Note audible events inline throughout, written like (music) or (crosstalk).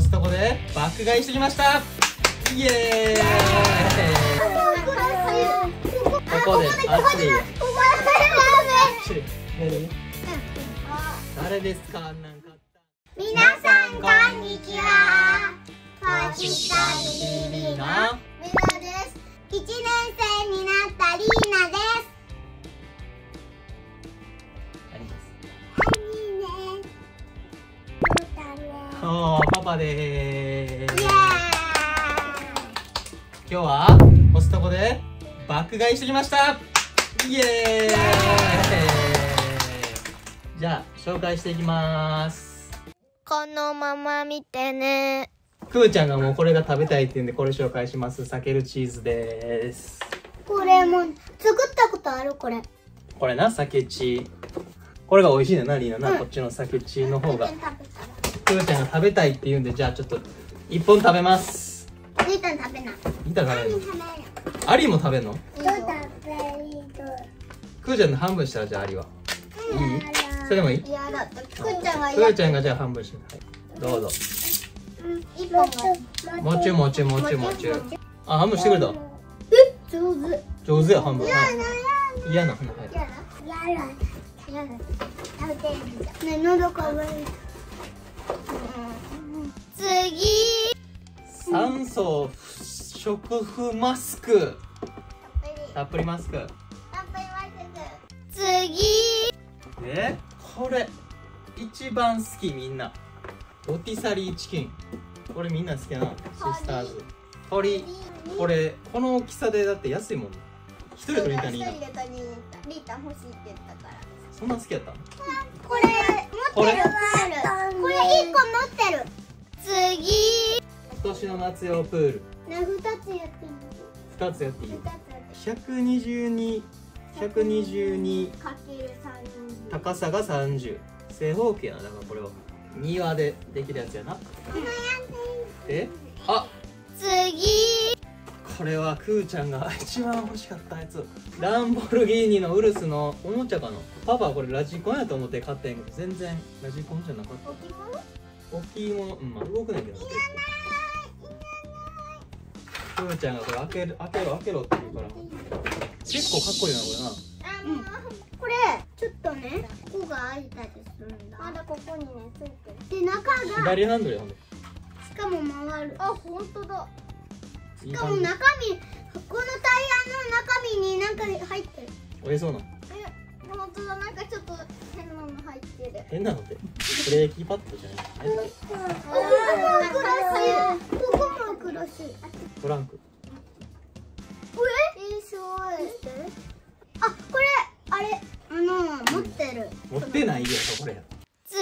コストコで爆買いしてきました。イエーイ。ここであっちでいいよ何誰ですかなんか皆さんこんにちはファシタ TV のみなです1年生になったリーナですありますおパでーすイエーイ今日はコストコで爆買いしてきましたイエーイじゃあ紹介していきますこのまま見てねくーちゃんがもうこれが食べたいって言うんでこれ紹介します避けるチーズですこれも作ったことあるこれこれな酒チこれが美味しいのよなリーナな、うんこっちの酒チの方がくーちゃんが食べたいって言うんでじゃあちょっと1本食べます。リータン食べない。リータ食べるの？食べアリも食べんの？るどう食べるくーちゃんの半分したらじゃあアリは？いい？それでもいい？いやだ。ってくーちゃんがちゃんがじゃあ半分して、はい、どうぞ。一本がもちもちもちもち。あ半分してくれた？え上手。上手や半分。はい嫌な花はい。やだ。やだ。やだ。食べてるじゃんね喉か次。酸素不織布マスク。たっぷりマスク。次。でこれ一番好きみんな。ロティサリーチキン。これみんな好きな。のシスターズ。鳥これこの大きさでだって安いもん。一人で取りにいいな一人で取りに行った。リータ欲しいって言ったから。そんな好きやったこれ持ってるこれ一個持ってる。次。今年の夏用プール。ね二つやってみ2つやっていいよ二つやって122 122かける三人高さが30正方形やなだからこれは庭でできるやつやな。であ次これはくーちゃんが一番欲しかったやつ。ランボルギーニのウルスのおもちゃかな。パパはこれラジコンやと思って買ったんやけど。全然ラジコンじゃなかった。大きいものうんまあ動くねんけど。くーちゃんがこれ開ける開けろ開けろって言うから。結構かっこいいなこれな。あの、これちょっとねここが開いたりするんだ。まだここにねついてる。で中が左ハンドルやほんで。しかも回る。あ本当だしかも中身このタイヤの中身になんか入ってる。おえそうな。のえ本当だ。なんかちょっと変なの入ってる。変なのってブレーキパッドじゃない？ここも黒しここも黒しトランク。これえー、すごい。あこれあれ。あの持ってる。持ってないよこれ。次。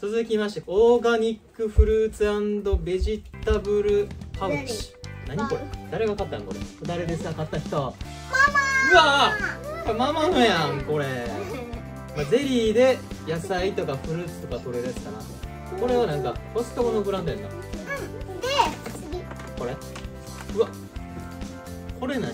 続きましてオーガニックフルーツベジタブルパウチ。何？これ？誰が買ったんこれ？誰ですか買った人？ママ。うわママのやんこれ、まあ、ゼリーで野菜とかフルーツとか取れるやつかな。これはなんかコストコのブランドやんなで次。これ？うわ。これ何？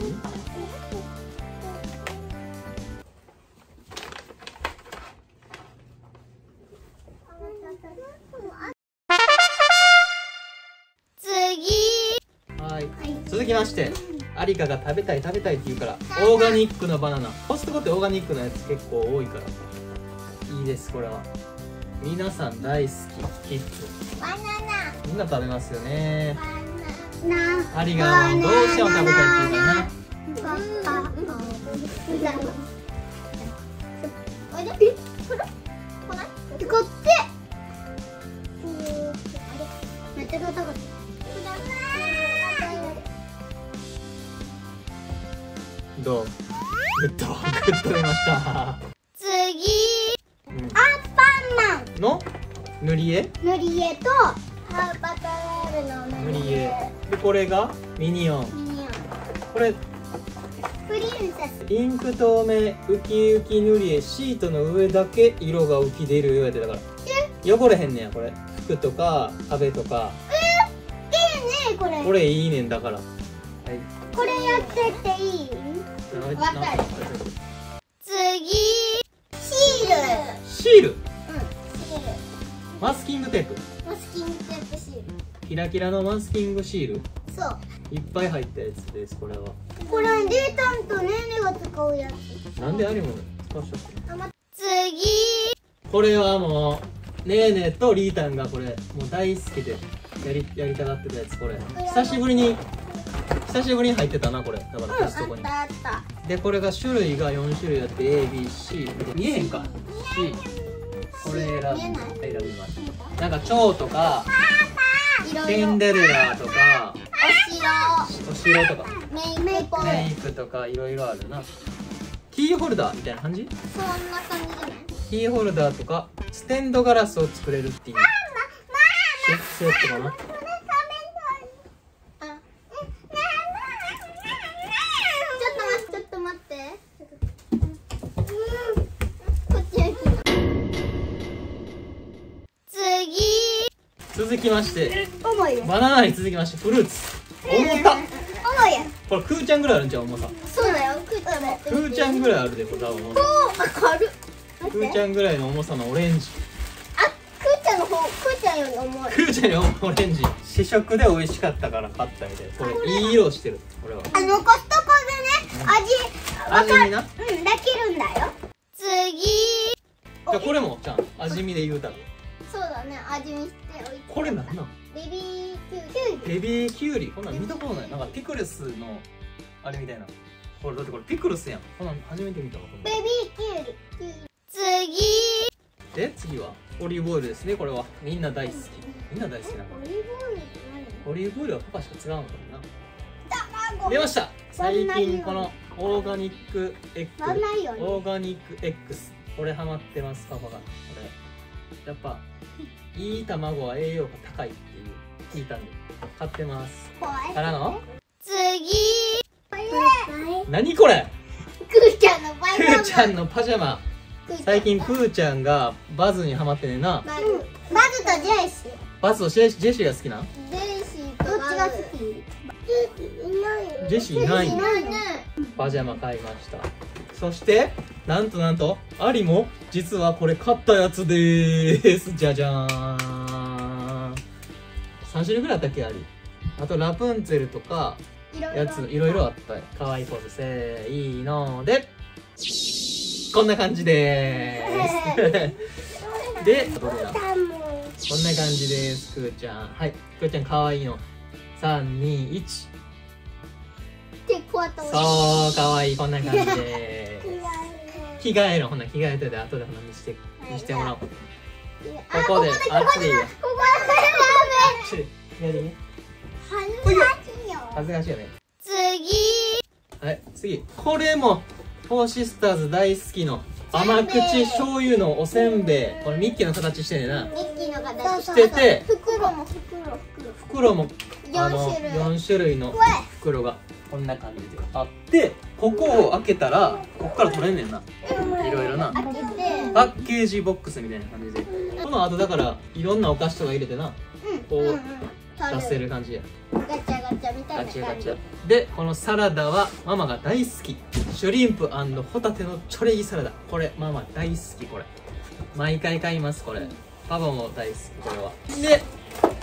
続きましてアリカが食べたい食べたいって言うからオーガニックのバナナ。コストコってオーガニックのやつ結構多いから。いいですこれは。皆さん大好きキッズ。バナナ。みんな食べますよね。バナナ。アリがどうしても食べたいって言うからな。こっちどう？グッとグッました、次。うん。アンパンマン。の？塗り絵？塗り絵とハーパトレールの塗り絵。でこれが？ミニオン。これ？プリンセス。インク透明浮き浮き塗り絵。シートの上だけ色が浮き出るようやってだから。汚れへんねやこれ。服とか壁とか。いいねこれ。これいいねんだから。はい。これやってていい？次シール。シール。うん。シールマスキングテープ。マスキングテープキラキラのマスキングシール。そう。いっぱい入ったやつですこれは。これレータンとネーネが使うやつ。なんでありもの使わしちゃったの？次。これはもうねーねーとリータンがこれもう大好きでやりやりたがってたやつこれ。久しぶりに久しぶりに入ってたなこれ。だからコストコに。でこれが種類が4種類あって ABC 見えへんか。C これ選び選びました。なんか蝶とかシンデレラとかおお城とか。城メイクメイクとかいろいろあるな。キーホルダーみたいな感じ？そんな感じじゃない。キーホルダーとかステンドガラスを作れるっていう。セセットかなきまして重いよバナナに続きましてフルーツ。重た。っ重いよこれクーちゃんぐらいあるんちゃう重さ。そうだよ。クーちゃん持ってクーちゃんぐらいあるでこれ多分おー軽っクーちゃんぐらいの重さのオレンジ。あクーちゃんの方クーちゃんより重い。クーちゃんにオレンジ。試食で美味しかったから買ったみたいな。これいい色してる。これは。あのコストコでね。味味見な。うんできるんだよ。次。じゃあこれもじゃあ味見で言うたらそうだね。味見しておいて。これなんなんベビーキュウリ。ベビーキュウリ。こんなん見たことない。なんかピクルスのあれみたいな。これだってこれピクルスやん。こんなん初めて見たわこんなんベビーキュウリ。次。で次は？オリーブオイルですねこれは。みんな大好き。みんな大好きなの。オリーブオイルってオリーブオイルはパパしか使わんからな。何卵。出ました。最近このオーガニックエッグ。いよねオーガニック X これハマってますパパが。これやっぱいい卵は栄養価高いっていう聞いたんで買ってます。からの？次。何これ？クーちゃんのバイクバイーちゃんのパジャマ。最近クーちゃんがバズにハマってねんな。バズとジェイシー。バズとジェジェシーが好きなん？ジェイシーとどっちが好きジェイシーいないよ。ジェシーいないジェシーいないね。パジャマ買いました。そしてなんとなんとアリも実はこれ買ったやつでーす。(laughs) じゃじゃーん。3種類ぐらいあったっけアリ？あとラプンツェルとかやついろいろあった。よかわいいポーズせーいいので。こんな感じでーす。(laughs) でどれだこんな感じです。くーちゃん。はい。くーちゃんかわいいの。321ってこうやってそうかわいい。こんな感じで着替えるほな着替えといて後でほんなら見して見してもらおうここで。ここあっちで。いいよここで。やりね恥ずかしいよ恥ずかしいよね次はい次これもフォーシスターズ大好きの甘口醤油のおせんべいこれミッキーの形してねなミッキーの形してて袋も袋袋袋もあの4種類4種類の袋がこんな感じで。あってここを開けたらこっから取れんねんなろいろな開けて。パッケージボックスみたいな感じで。この後だからいろんなお菓子とか入れてな。こう出せる感じや。ガチャガチャみたいガな感じ。チャガチャ。でこのサラダはママが大好き。シュリンプホタテのチョレギサラダ。これママ大好きこれ。毎回買いますこれ。パパも大好きこれは。で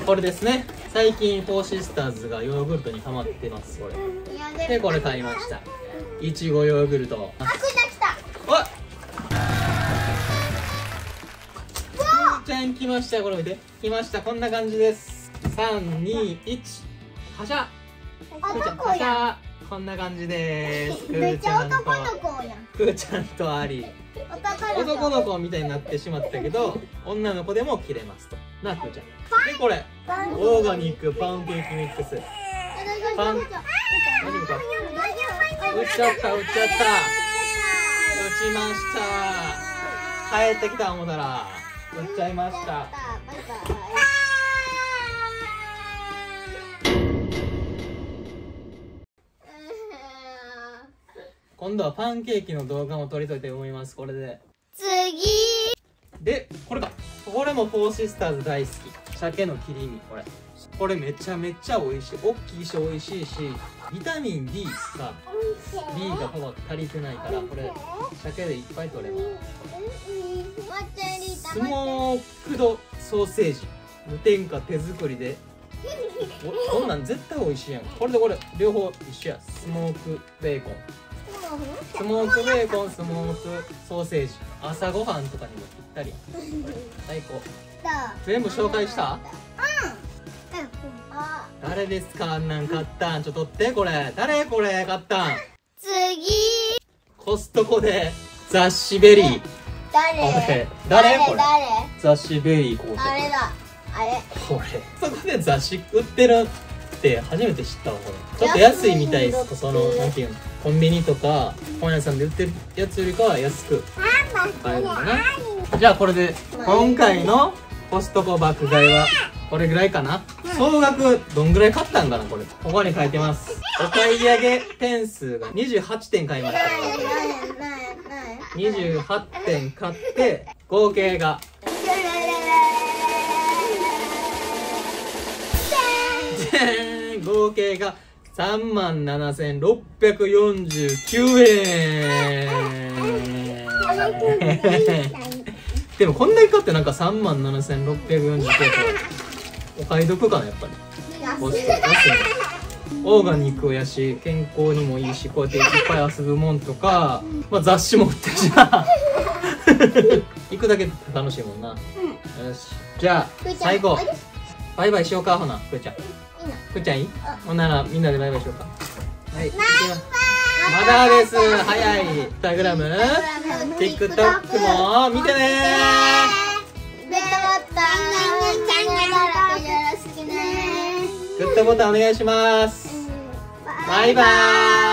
これですね。最近フォーシスターズがヨーグルトにハマってますこれ。でこれ買いました。いちごヨーグルトーちゃん来ました。よこれ見て。来ました。こんな感じです。321カシャくーちゃんカシャこんな感じです。く (laughs) めっーちゃ男の子やん。くーちゃんとアリ男の子。みたいになってしまったけど女の子でも着れますと。なくーちゃん。でこれ。オーガニックパンケーキミックス。パン。大丈夫？か？売っちゃった売っちゃった。打ちました。帰ってきた思ったら売っちゃいました。バイバイ。今度はパンケーキの動画も撮りといて思います。これで。次。でこれか。これもフォーシスターズ大好き。鮭の切り身これ。これめちゃめちゃ美味しい。大きいし美味しいしビタミン D が D がパパ足りてないからこれ鮭でいっぱい取れます。スモークドソーセージ。無添加手作りで。こんなん絶対美味しいやん。これでこれ両方一緒や。スモークベーコン。スモークベーコンスモークソーセージ。朝ごはんとかにもぴったり最高。全部紹介した？誰ですか？あんなん買ったん？ちょっと取ってこれ。誰これ？買ったん？次。コストコで雑誌ベリー。誰？誰？これ。誰？雑誌ベリーこうあれだ。あれ。これ。そこで雑誌売ってるって初めて知ったわこれ。ちょっと安いみたいです。そのなんていうの？コンビニとか本屋さんで売ってるやつよりかは安く買えるんだな。じゃあこれで今回のコストコ爆買いはこれぐらいかな総額どんぐらい買ったんかなこれ。ここに書いてます。お買い上げ点数が28点買いました。28点買って合計が。(laughs) 合計が3万7649円。(laughs) でもこんだけ買ってなんか3万7649円。お買い得かなやっぱり。コストコオーガニックやし健康にもいいしこうやっていっぱい遊ぶもんとか、まあ、雑誌も売ってるし。な (laughs) 行くだけ楽しいもんな、よし。じゃあ最後。バイバイしようかほなくーちゃん。くーちゃんいい？ほんならみんなでバイバイしようか。はいまだです。早い。インスタグラム TikTok も見てね。ベッドボットチャンネルグッドボタンお願いします。バイバーイ